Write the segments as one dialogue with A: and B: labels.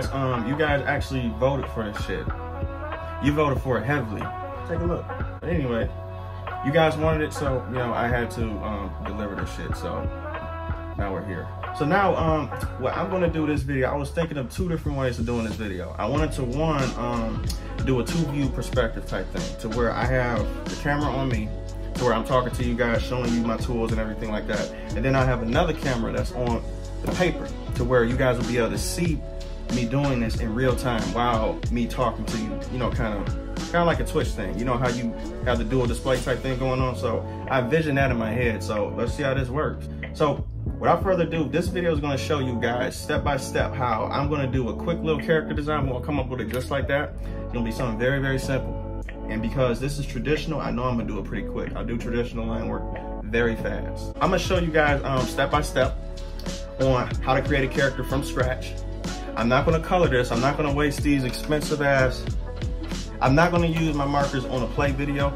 A: guys, um, you guys actually voted for this shit. You voted for it heavily. Take a look. But anyway, you guys wanted it, so you know I had to um, deliver this shit. So now we're here. So now, um, what I'm gonna do this video, I was thinking of two different ways of doing this video. I wanted to one, um, do a two view perspective type thing to where I have the camera on me, to where I'm talking to you guys, showing you my tools and everything like that. And then I have another camera that's on the paper to where you guys will be able to see me doing this in real time while me talking to you, you know, kind of kind of like a Twitch thing. You know how you have the dual display type thing going on? So I vision that in my head. So let's see how this works. So without further ado, this video is gonna show you guys step by step how I'm gonna do a quick little character design. I'm gonna come up with it just like that. It's gonna be something very, very simple. And because this is traditional, I know I'm gonna do it pretty quick. I'll do traditional line work very fast. I'm gonna show you guys um, step by step on how to create a character from scratch. I'm not gonna color this. I'm not gonna waste these expensive ass. I'm not gonna use my markers on a play video.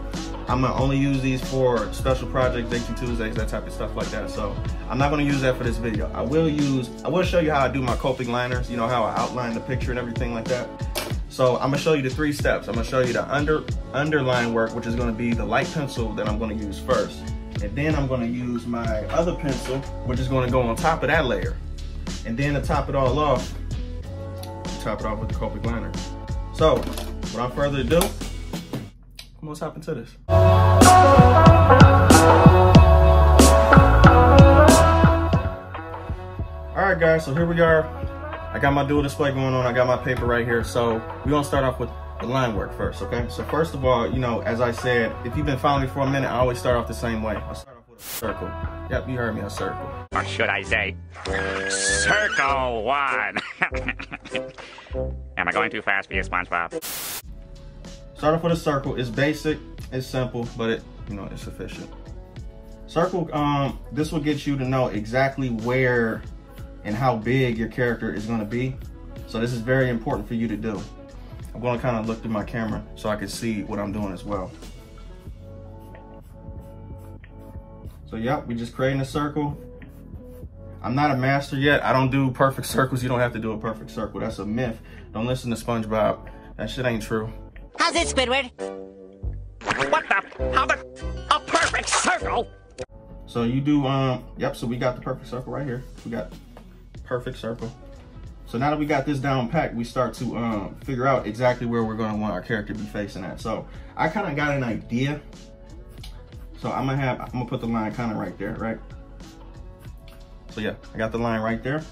A: I'm gonna only use these for special projects, Dainty Tuesdays, that type of stuff like that. So I'm not gonna use that for this video. I will use, I will show you how I do my Copic liners, you know, how I outline the picture and everything like that. So I'm gonna show you the three steps. I'm gonna show you the under underline work, which is gonna be the light pencil that I'm gonna use first. And then I'm gonna use my other pencil, which is gonna go on top of that layer. And then to top it all off, top it off with the Copic liner. So, without further ado, let's hop into this. All right, guys, so here we are. I got my dual display going on. I got my paper right here. So we're gonna start off with the line work first, okay? So first of all, you know, as I said, if you've been following me for a minute, I always start off the same way. I start off with a circle. Yep, you heard me, a circle.
B: Or should I say, circle one? Am I going too fast for you, SpongeBob?
A: Start off with a circle. It's basic, it's simple, but it, you know, it's sufficient. Circle, um, this will get you to know exactly where and how big your character is gonna be. So this is very important for you to do. I'm gonna kind of look through my camera so I can see what I'm doing as well. So yep, we just creating a circle. I'm not a master yet. I don't do perfect circles. You don't have to do a perfect circle. That's a myth. Don't listen to SpongeBob. That shit ain't true.
C: How's it, Squidward?
B: What the? How the? A perfect circle?
A: So you do, um, yep, so we got the perfect circle right here. We got perfect circle. So now that we got this down packed, we start to um, figure out exactly where we're gonna want our character to be facing at. So I kind of got an idea. So I'm gonna have, I'm gonna put the line kind of right there, right? So yeah, I got the line right there.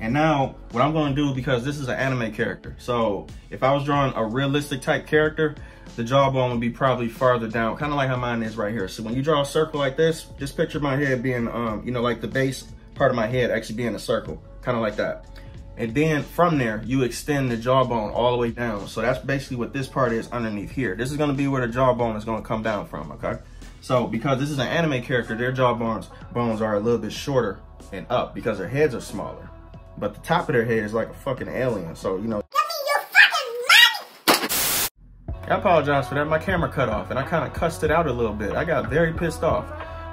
A: And now what I'm gonna do, because this is an anime character. So if I was drawing a realistic type character, the jawbone would be probably farther down, kind of like how mine is right here. So when you draw a circle like this, just picture my head being, um, you know, like the base part of my head actually being a circle, kind of like that. And then from there, you extend the jawbone all the way down. So that's basically what this part is underneath here. This is gonna be where the jawbone is gonna come down from, okay? So because this is an anime character, their jawbones bones are a little bit shorter and up because their heads are smaller. But the top of their head is like a fucking alien. So, you know. I apologize for that. My camera cut off and I kind of cussed it out a little bit. I got very pissed off.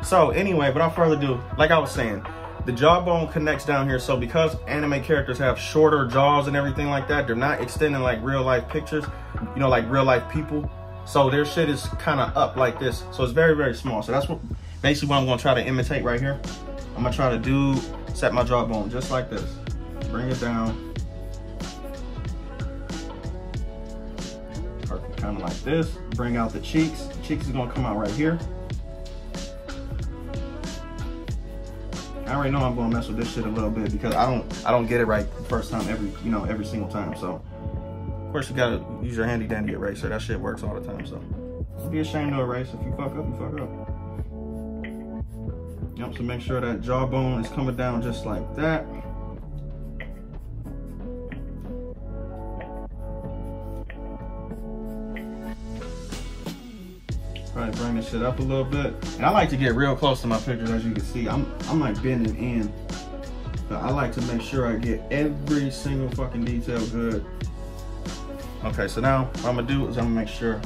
A: So anyway, without further ado, like I was saying, the jawbone connects down here. So because anime characters have shorter jaws and everything like that, they're not extending like real life pictures, you know, like real life people. So their shit is kind of up like this. So it's very, very small. So that's what basically what I'm gonna try to imitate right here. I'm gonna try to do, set my jawbone just like this. Bring it down. Kind of like this. Bring out the cheeks. The cheeks is gonna come out right here. I already know I'm gonna mess with this shit a little bit because I don't I don't get it right the first time every you know every single time. So of course you gotta use your handy dandy eraser. That shit works all the time. So don't be ashamed to erase. If you fuck up, you fuck up. Yep. So make sure that jawbone is coming down just like that. Probably bring this shit up a little bit. And I like to get real close to my pictures as you can see. I'm I'm like bending in. But I like to make sure I get every single fucking detail good. Okay, so now what I'm gonna do is I'm gonna make sure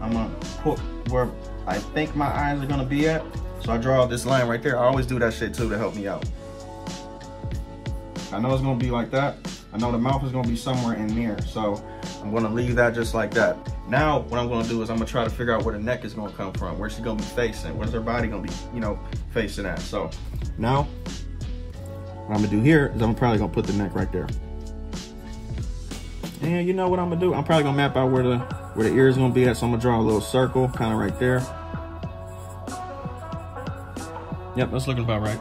A: I'm gonna put where I think my eyes are gonna be at. So I draw this line right there. I always do that shit too to help me out. I know it's gonna be like that. I know the mouth is gonna be somewhere in there. So I'm gonna leave that just like that. Now, what I'm gonna do is I'm gonna try to figure out where the neck is gonna come from. Where's she gonna be facing? Where's her body gonna be, you know, facing at? So now, what I'm gonna do here is I'm probably gonna put the neck right there. And you know what I'm gonna do? I'm probably gonna map out where the where the ear is gonna be at. So I'm gonna draw a little circle, kind of right there. Yep, that's looking about right.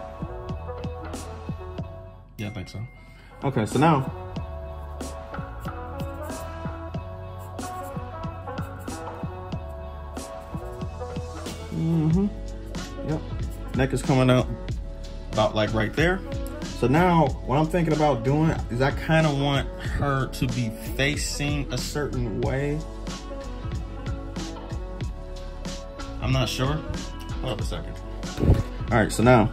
A: Yeah, I think so. Okay, so now Mm-hmm. Yep. Neck is coming out about like right there. So now what I'm thinking about doing is I kind of want her to be facing a certain way. I'm not sure. Hold up a second. All right, so now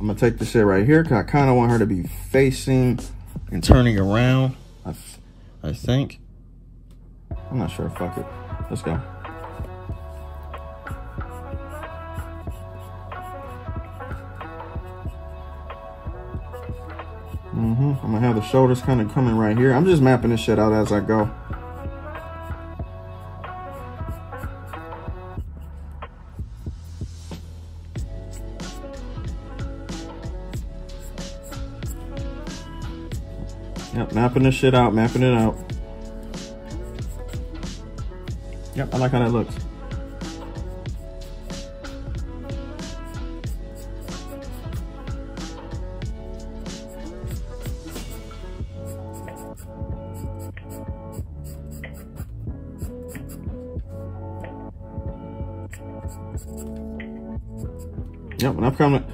A: I'm gonna take this shit right here because I kind of want her to be facing and turning around. I, I think. I'm not sure. Fuck it. Let's go. Mm-hmm. I'm gonna have the shoulders kind of coming right here. I'm just mapping this shit out as I go. Yep, mapping this shit out, mapping it out. Yep, I like how that looks. Yep, and I'm coming.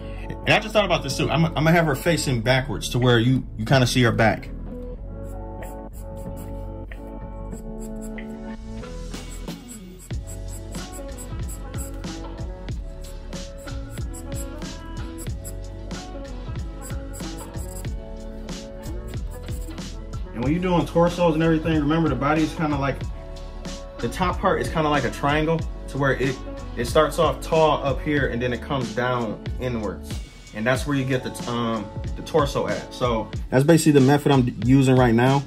A: And I just thought about this too. I'm, I'm gonna have her facing backwards to where you you kind of see her back. Torsos and everything, remember the body is kind of like, the top part is kind of like a triangle to where it, it starts off tall up here and then it comes down inwards. And that's where you get the, um, the torso at. So that's basically the method I'm using right now.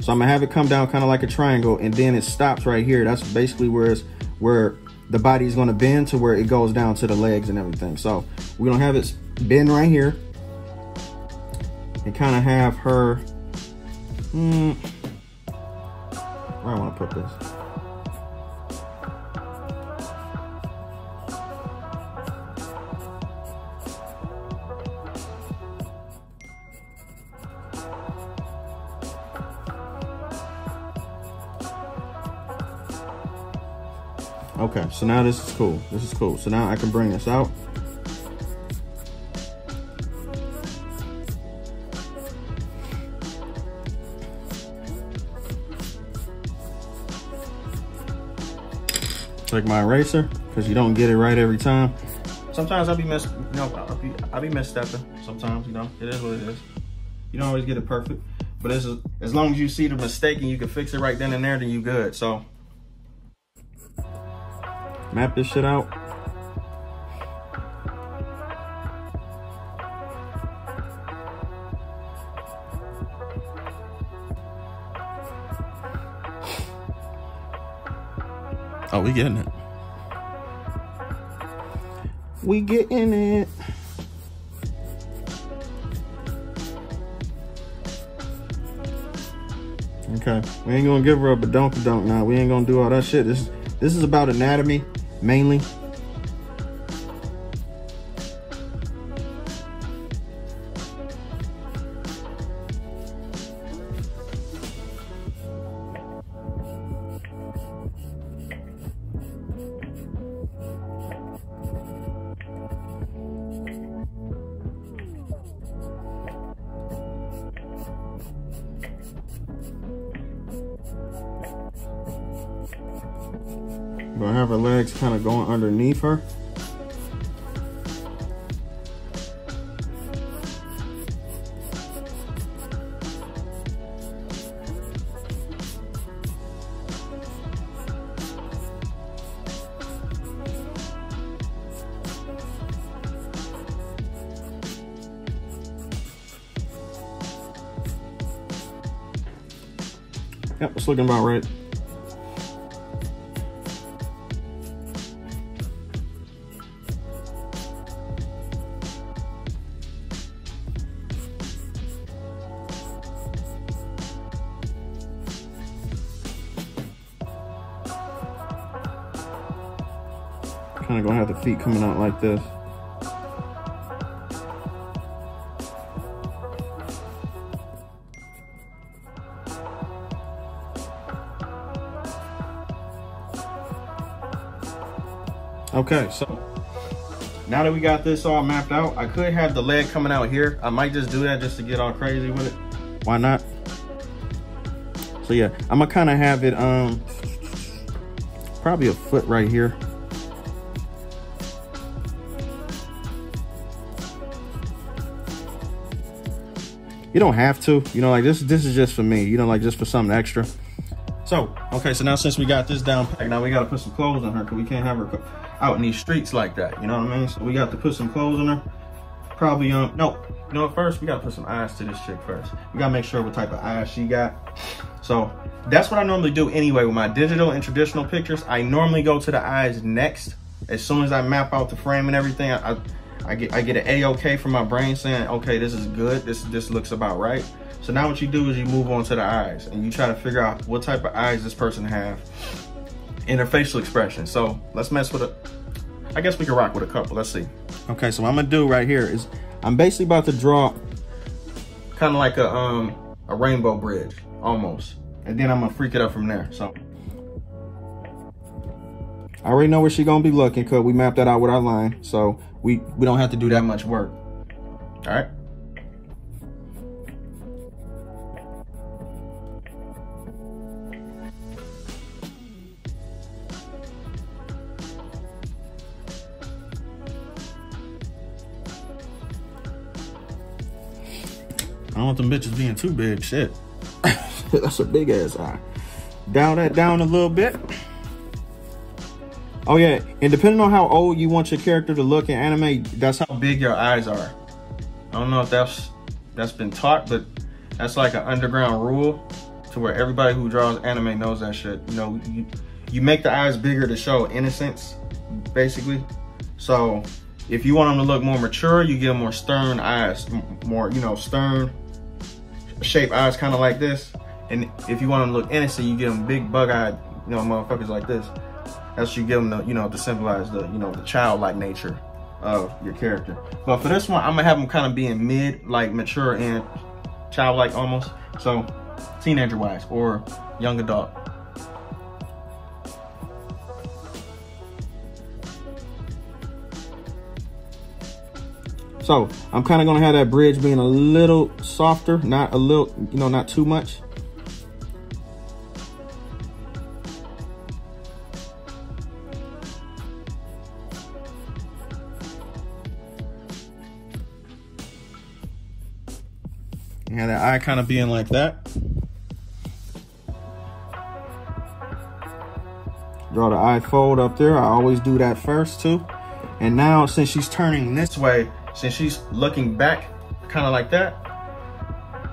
A: So I'm gonna have it come down kind of like a triangle and then it stops right here. That's basically where it's, where the body is gonna bend to where it goes down to the legs and everything. So we're gonna have it bend right here and kind of have her Hmm. Where I want to put this? Okay, so now this is cool. This is cool. So now I can bring this out. Take my eraser, because you don't get it right every time. Sometimes I'll be miss, you know, I'll be, I'll be misstepping. Sometimes, you know, it is what it is. You don't always get it perfect, but as as long as you see the mistake and you can fix it right then and there, then you good. So map this shit out. Oh, we getting it. We getting it. Okay, we ain't gonna give her a badonka donk now. We ain't gonna do all that shit. This this is about anatomy mainly. Yep, it's looking about right. Kind of gonna have the feet coming out like this. Okay, so now that we got this all mapped out, I could have the leg coming out here. I might just do that just to get all crazy with it. Why not? So yeah, I'm gonna kind of have it, um, probably a foot right here. You don't have to, you know, like this, this is just for me, you know, like just for something extra. So, okay, so now since we got this down packed, now we got to put some clothes on her because we can't have her out in these streets like that. You know what I mean? So we got to put some clothes on her. Probably, um, no, you know, first we got to put some eyes to this chick first. We got to make sure what type of eyes she got. So that's what I normally do anyway with my digital and traditional pictures. I normally go to the eyes next. As soon as I map out the frame and everything, I, I, I get I get an A-OK from my brain saying, okay, this is good. This, this looks about right. So now what you do is you move on to the eyes and you try to figure out what type of eyes this person have in their facial expression. So let's mess with it. I guess we can rock with a couple. Let's see. Okay, so what I'm gonna do right here is I'm basically about to draw kind of like a um a rainbow bridge almost, and then I'm gonna freak it up from there. So I already know where she gonna be looking because we mapped that out with our line, so we we don't have to do that much work. All right. Don't want them bitches being too big. Shit. That's a big ass eye. Down that down a little bit. Oh yeah, and depending on how old you want your character to look in anime, that's how big your eyes are. I don't know if that's that's been taught, but that's like an underground rule to where everybody who draws anime knows that shit. You know, you, you make the eyes bigger to show innocence, basically. So if you want them to look more mature, you get more stern eyes, more, you know, stern shape eyes kind of like this. And if you want them to look innocent, you give them big bug-eyed, you know, motherfuckers like this. That's what you give them, the, you know, to symbolize the, you know, the childlike nature of your character. But for this one, I'm gonna have them kind of being mid, like mature and childlike almost. So teenager wise or young adult. So I'm kind of gonna have that bridge being a little softer, not a little, you know, not too much. Yeah, that eye kind of being like that. Draw the eye fold up there. I always do that first too. And now since she's turning this way, since she's looking back kind of like that,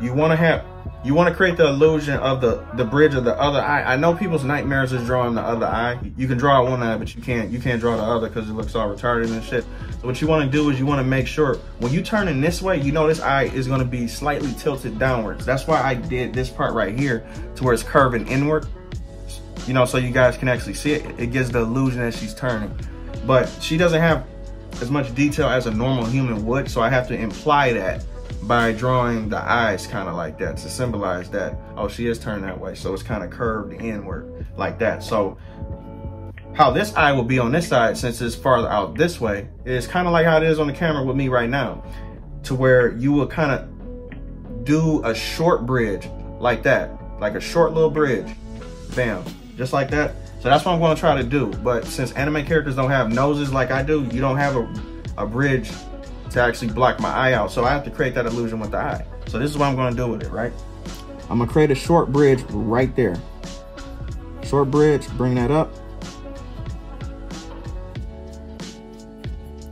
A: you want to have, you want to create the illusion of the, the bridge of the other eye. I know people's nightmares is drawing the other eye. You can draw one eye, but you can't, you can't draw the other because it looks all retarded and shit. So what you want to do is you want to make sure when you turn in this way, you know this eye is going to be slightly tilted downwards. That's why I did this part right here to where it's curving inward. You know, so you guys can actually see it. It gives the illusion that she's turning. But she doesn't have as much detail as a normal human would, so I have to imply that by drawing the eyes kind of like that to symbolize that, oh, she is turned that way. So it's kind of curved inward like that. So how this eye will be on this side, since it's farther out this way, is kind of like how it is on the camera with me right now, to where you will kind of do a short bridge like that, like a short little bridge, bam, just like that. So that's what I'm gonna try to do. But since anime characters don't have noses like I do, you don't have a, a bridge to actually block my eye out. So I have to create that illusion with the eye. So this is what I'm gonna do with it, right? I'm gonna create a short bridge right there. Short bridge, bring that up.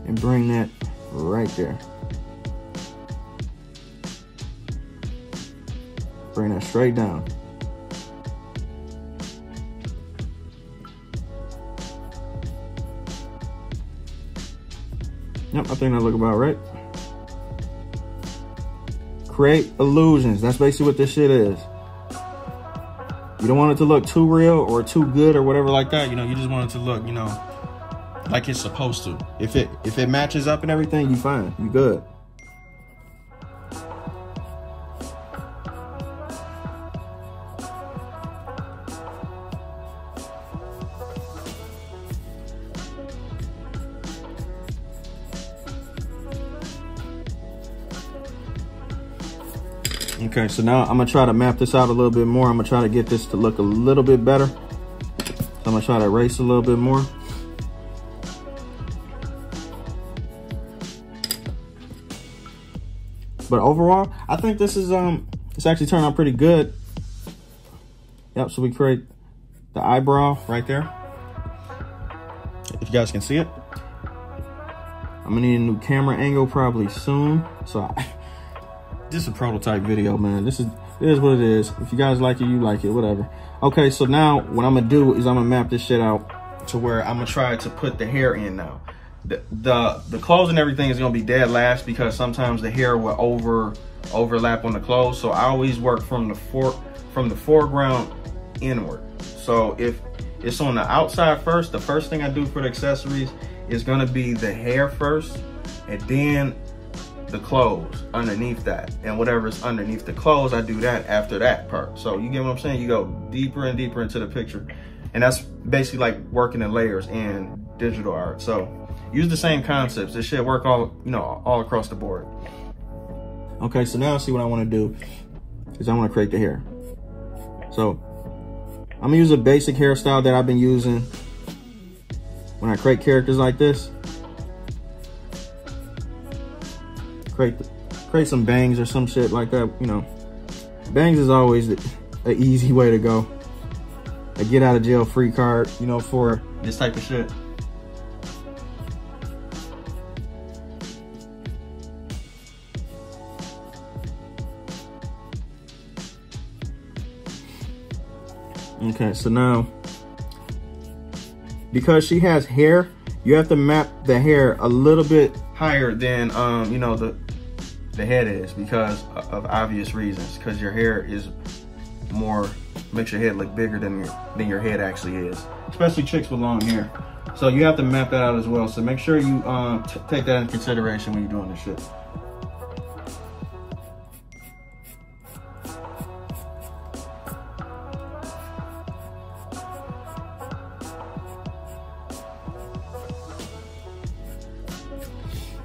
A: And bring that right there. Bring that straight down. Yep, I think that look about right. Create illusions. That's basically what this shit is. You don't want it to look too real or too good or whatever like that. You know, you just want it to look, you know, like it's supposed to. If it if it matches up and everything, you fine. You good. Okay, so now I'm gonna try to map this out a little bit more. I'm gonna try to get this to look a little bit better. So I'm gonna try to erase a little bit more. But overall, I think this is um it's actually turned out pretty good. Yep, so we create the eyebrow right there. If you guys can see it. I'm gonna need a new camera angle probably soon. So I, this is a prototype video, man. This is it is what it is. If you guys like it, you like it, whatever. Okay, so now what I'm gonna do is I'm gonna map this shit out to where I'm gonna try to put the hair in now. The the the clothes and everything is gonna be dead last because sometimes the hair will over overlap on the clothes. So I always work from the for from the foreground inward. So if it's on the outside first, the first thing I do for the accessories is gonna be the hair first, and then the clothes underneath that. And whatever's underneath the clothes, I do that after that part. So you get what I'm saying? You go deeper and deeper into the picture. And that's basically like working in layers in digital art. So use the same concepts. This should work all, you know, all across the board. Okay, so now see what I wanna do is I wanna create the hair. So I'm gonna use a basic hairstyle that I've been using when I create characters like this. Create create some bangs or some shit like that. You know, bangs is always an easy way to go. A get out of jail free card, you know, for this type of shit. Okay, so now, because she has hair, you have to map the hair a little bit higher than, um, you know, the the head is because of obvious reasons. Because your hair is more makes your head look bigger than your, than your head actually is, especially chicks with long hair. So you have to map that out as well. So make sure you um, take that into consideration when you're doing this shit.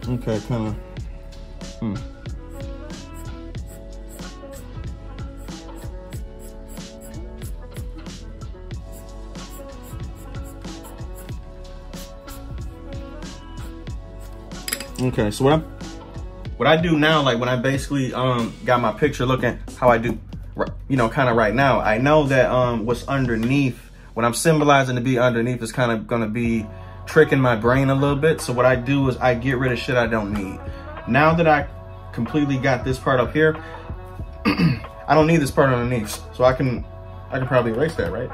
A: Okay, kind of. Okay, so what I what I do now, like when I basically um got my picture looking how I do, you know, kind of right now, I know that um what's underneath, what I'm symbolizing to be underneath is kind of gonna be tricking my brain a little bit. So what I do is I get rid of shit I don't need. Now that I completely got this part up here, I don't need this part underneath. So I can I can probably erase that, right?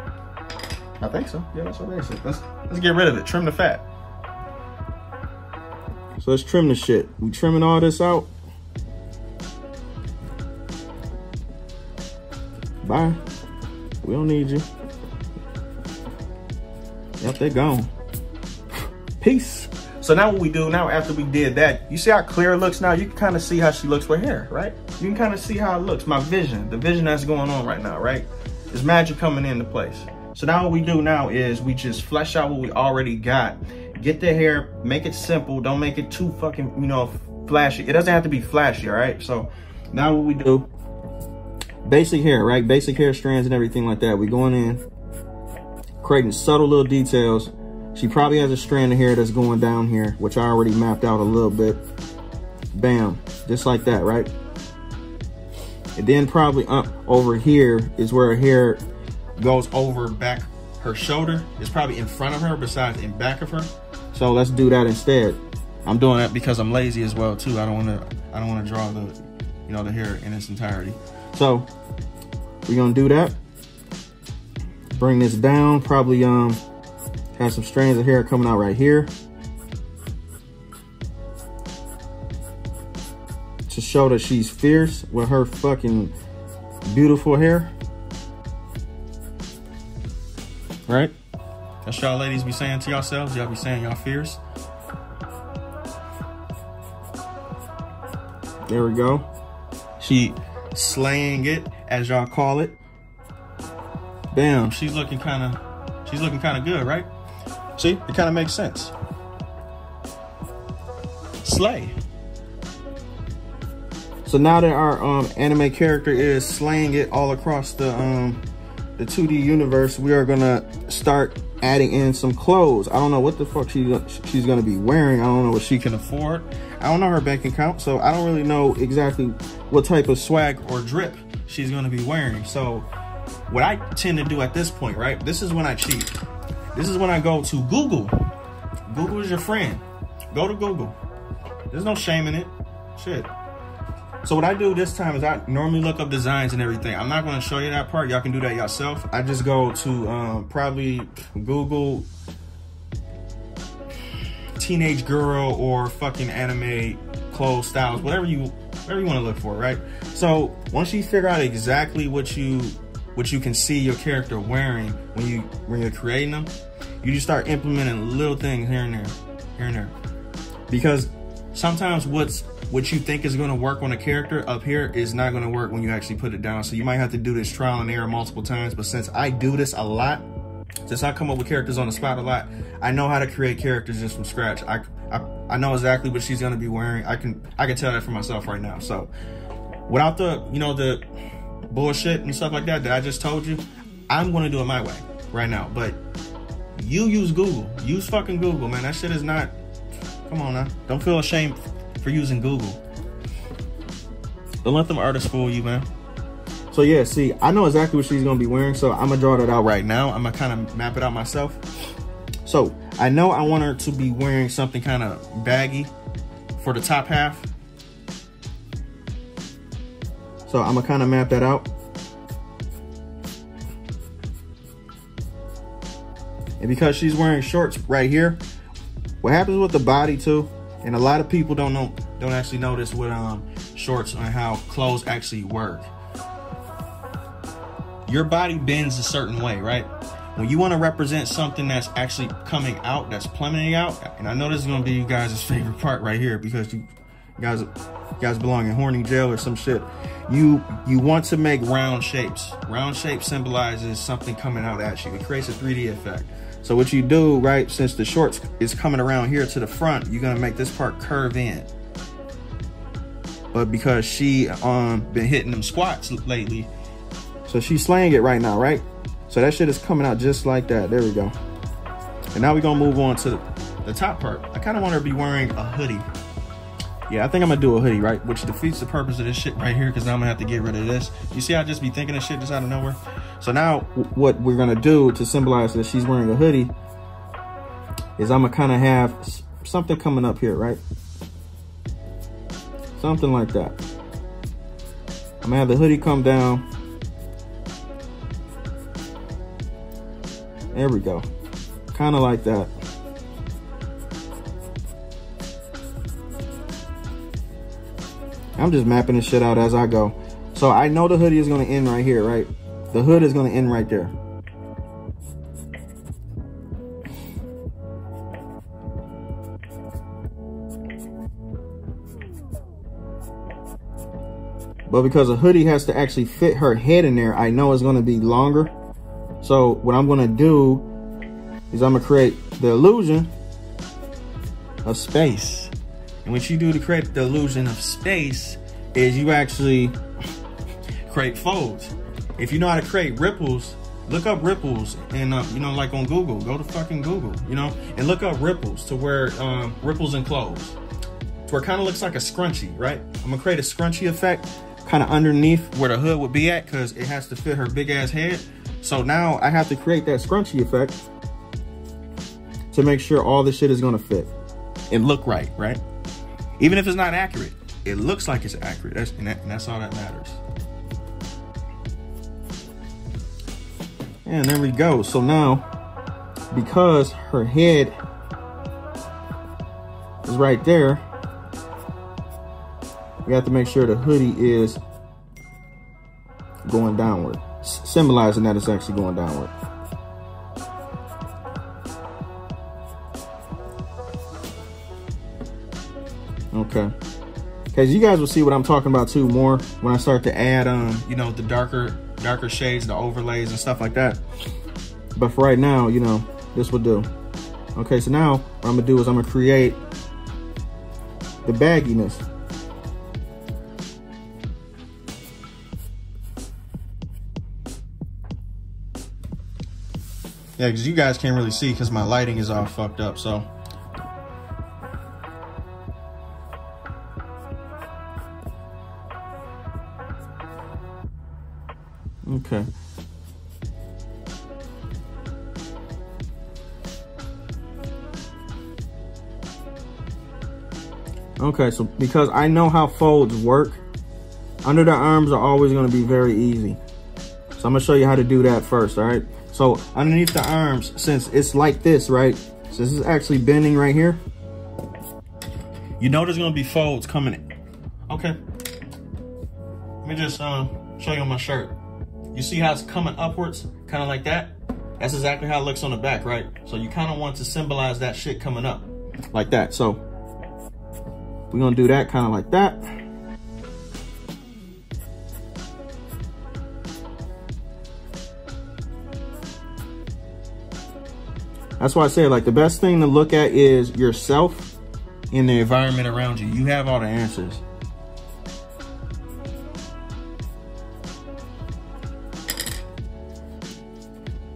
A: I think so. Yeah, let's erase it. Let's let's get rid of it. Trim the fat. So let's trim the shit. We trimming all this out. Bye. We don't need you. Yep, they're gone. Peace. So now what we do now after we did that, you see how clear it looks now? You can kind of see how she looks with hair, right? You can kind of see how it looks. My vision, the vision that's going on right now, right? There's magic coming into place. So now what we do now is we just flesh out what we already got Get the hair, make it simple. Don't make it too fucking, you know, flashy. It doesn't have to be flashy, all right? So now what we do, basic hair, right? Basic hair strands and everything like that. We going in, creating subtle little details. She probably has a strand of hair that's going down here, which I already mapped out a little bit. Bam, just like that, right? And then probably up over here is where her hair goes over back her shoulder. It's probably in front of her besides in back of her. So let's do that instead. I'm doing that because I'm lazy as well too. I don't want to. I don't want to draw the, you know, the hair in its entirety. So we're gonna do that. Bring this down. Probably um have some strands of hair coming out right here. To show that she's fierce with her fucking beautiful hair. Right? That's y'all ladies be saying to yourselves. Y'all be saying y'all fierce. There we go. She slaying it, as y'all call it. Bam, she's looking kind of, she's looking kind of good, right? See, it kind of makes sense. Slay. So now that our um, anime character is slaying it all across the um, the 2D universe, we are gonna start adding in some clothes. I don't know what the fuck she, she's gonna be wearing. I don't know what she can afford. I don't know her bank account, so I don't really know exactly what type of swag or drip she's gonna be wearing. So what I tend to do at this point, right? This is when I cheat. This is when I go to Google. Google is your friend. Go to Google. There's no shame in it. Shit. So what I do this time is I normally look up designs and everything. I'm not going to show you that part. Y'all can do that yourself. I just go to um, probably Google teenage girl or fucking anime clothes styles, whatever you whatever you want to look for, right? So once you figure out exactly what you what you can see your character wearing when you when you're creating them, you just start implementing little things here and there, here and there, because sometimes what's what you think is going to work on a character up here is not going to work when you actually put it down. So you might have to do this trial and error multiple times. But since I do this a lot, since I come up with characters on the spot a lot, I know how to create characters just from scratch. I, I, I know exactly what she's going to be wearing. I can I can tell that for myself right now. So without the, you know, the bullshit and stuff like that that I just told you, I'm going to do it my way right now. But you use Google. Use fucking Google, man. That shit is not Come on now. Don't feel ashamed for using Google. Don't let them artists fool you, man. So yeah, see, I know exactly what she's gonna be wearing, so I'm gonna draw that out right now. I'm gonna kind of map it out myself. So I know I want her to be wearing something kind of baggy for the top half. So I'm gonna kind of map that out. And because she's wearing shorts right here, what happens with the body too, and a lot of people don't know, don't actually notice with um, shorts on how clothes actually work. Your body bends a certain way, right? When you want to represent something that's actually coming out, that's plummeting out, and I know this is gonna be you guys' favorite part right here because you guys, you guys belong in horny jail or some shit. You you want to make round shapes. Round shape symbolizes something coming out at you. It creates a 3D effect. So what you do, right, since the shorts is coming around here to the front, you're gonna make this part curve in. But because she um been hitting them squats lately, so she's slaying it right now, right? So that shit is coming out just like that. There we go. And now we're gonna move on to the top part. I kind of want her to be wearing a hoodie. Yeah, I think I'm gonna do a hoodie, right? Which defeats the purpose of this shit right here because I'm gonna have to get rid of this. You see, I just be thinking of shit just out of nowhere. So now what we're gonna do to symbolize that she's wearing a hoodie is I'm gonna kind of have something coming up here, right? Something like that. I'm gonna have the hoodie come down. There we go. Kind of like that. I'm just mapping this shit out as I go. So I know the hoodie is gonna end right here, right? The hood is going to end right there. But because a hoodie has to actually fit her head in there, I know it's going to be longer. So what I'm going to do is I'm to create the illusion of space. And what you do to create the illusion of space is you actually create folds if you know how to create ripples, look up ripples and uh, you know like on Google, go to fucking Google, you know, and look up ripples to where um, ripples and clothes, to where it kind of looks like a scrunchie, right? I'm gonna create a scrunchie effect kind of underneath where the hood would be at because it has to fit her big ass head. So now I have to create that scrunchie effect to make sure all the shit is gonna fit and look right, right? Even if it's not accurate, it looks like it's accurate. That's, and, that, and that's all that matters. And there we go. So now, because her head is right there, we have to make sure the hoodie is going downward, symbolizing that it's actually going downward. Okay. Because you guys will see what I'm talking about too more when I start to add, um, you know, the darker, darker shades, the overlays and stuff like that. But for right now, you know, this will do. Okay, so now what I'm gonna do is I'm gonna create the bagginess. Yeah, because you guys can't really see because my lighting is all fucked up, so. Okay, so because I know how folds work, under the arms are always gonna be very easy. So I'm gonna show you how to do that first, all right? So underneath the arms, since it's like this, right? So this is actually bending right here. You know there's gonna be folds coming in. Okay. Let me just uh, show you on my shirt. You see how it's coming upwards, kind of like that? That's exactly how it looks on the back, right? So you kind of want to symbolize that shit coming up like that. So we're gonna do that kind of like that. That's why I say like the best thing to look at is yourself in the environment around you. You have all the answers.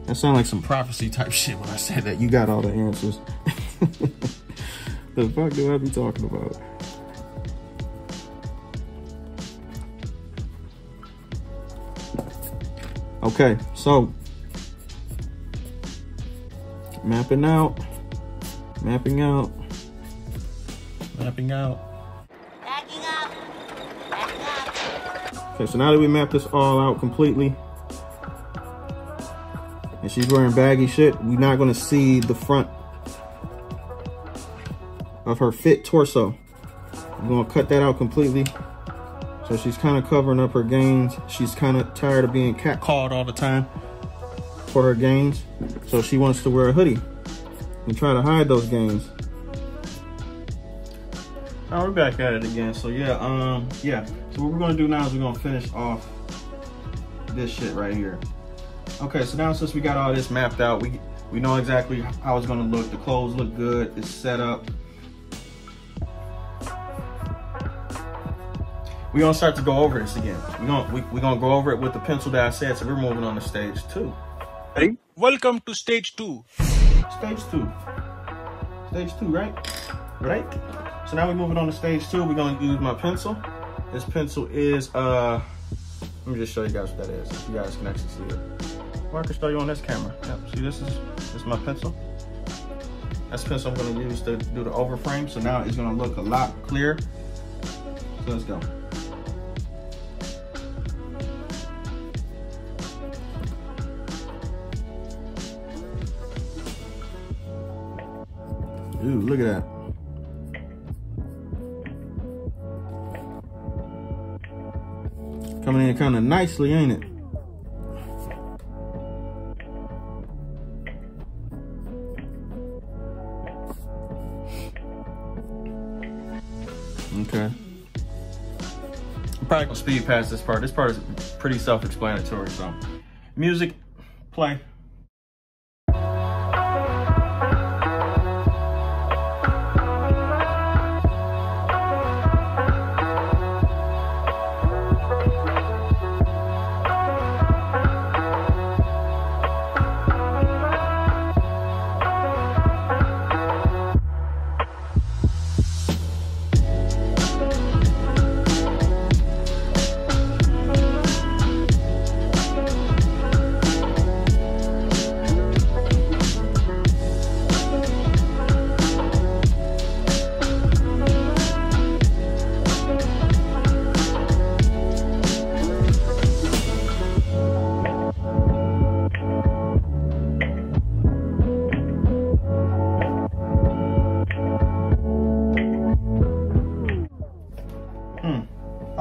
A: That sounded like some prophecy type shit when I said that. You got all the answers. the fuck do I be talking about? Okay, so mapping out, mapping out, mapping out. Backing up, backing up. Okay, so now that we mapped this all out completely, and she's wearing baggy shit, we're not gonna see the front of her fit torso. I'm gonna cut that out completely. So she's kind of covering up her gains. She's kind of tired of being catcalled all the time for her gains. So she wants to wear a hoodie and try to hide those gains. Now we're back at it again. So yeah, um, yeah. So what we're gonna do now is we're gonna finish off this shit right here. Okay, so now since we got all this mapped out, we we know exactly how it's gonna look. The clothes look good. It's set up. We're gonna start to go over this again. We're gonna we, we're gonna go over it with the pencil that I said, so we're moving on to stage two.
C: Hey, welcome to stage two.
A: Stage two. Stage two, right? Right? So now we're moving on to stage two. We're gonna use my pencil. This pencil is uh let me just show you guys what that is. you guys can actually see it. Can show you on this camera. Yep. See this is this is my pencil. That's the pencil I'm gonna use to do the overframe. So now it's gonna look a lot clearer. So let's go. Ooh, look at that. Coming in kind of nicely, ain't it? Okay. I'm probably gonna speed past this part. This part is pretty self-explanatory, so. Music, play.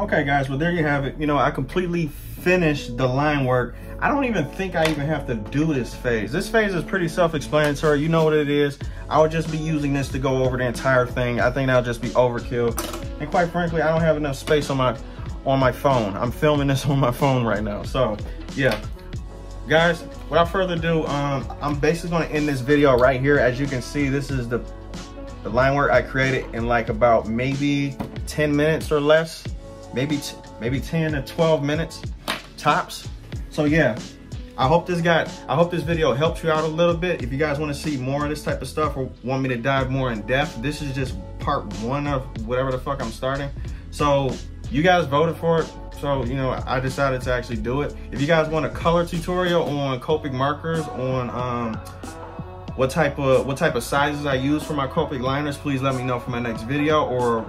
A: Okay, guys, well, there you have it. You know, I completely finished the line work. I don't even think I even have to do this phase. This phase is pretty self-explanatory. You know what it is. I would just be using this to go over the entire thing. I think that'll just be overkill. And quite frankly, I don't have enough space on my on my phone. I'm filming this on my phone right now. So, yeah. Guys, without further ado, um, I'm basically gonna end this video right here. As you can see, this is the, the line work I created in like about maybe 10 minutes or less maybe maybe 10 to 12 minutes tops. So yeah, I hope this got, I hope this video helps you out a little bit. If you guys want to see more of this type of stuff or want me to dive more in depth, this is just part one of whatever the fuck I'm starting. So you guys voted for it. So, you know, I decided to actually do it. If you guys want a color tutorial on Copic markers, on um, what type of what type of sizes I use for my Copic liners, please let me know for my next video or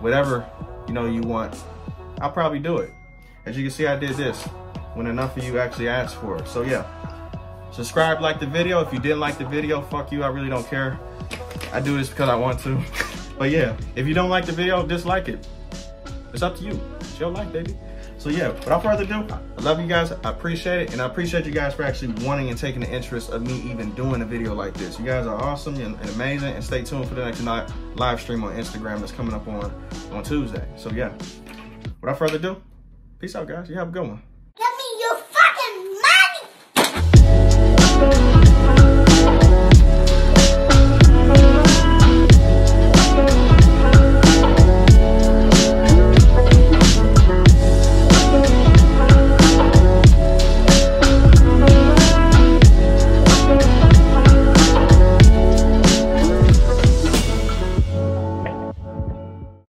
A: whatever you know you want, I'll probably do it. As you can see, I did this when enough of you actually asked for it. So yeah, subscribe, like the video. If you didn't like the video, fuck you, I really don't care. I do this because I want to. but yeah, if you don't like the video, dislike it. It's up to you. It's your life, baby. So yeah, without further ado, I love you guys. I appreciate it. And I appreciate you guys for actually wanting and taking the interest of me even doing a video like this. You guys are awesome and, and amazing. And stay tuned for the next live stream on Instagram that's coming up on, on Tuesday. So yeah, without further ado, peace out guys. You have a good one.